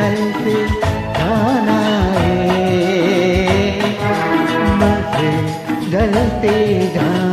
कल से खाना है। मत गलते जान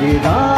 सेवा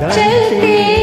真的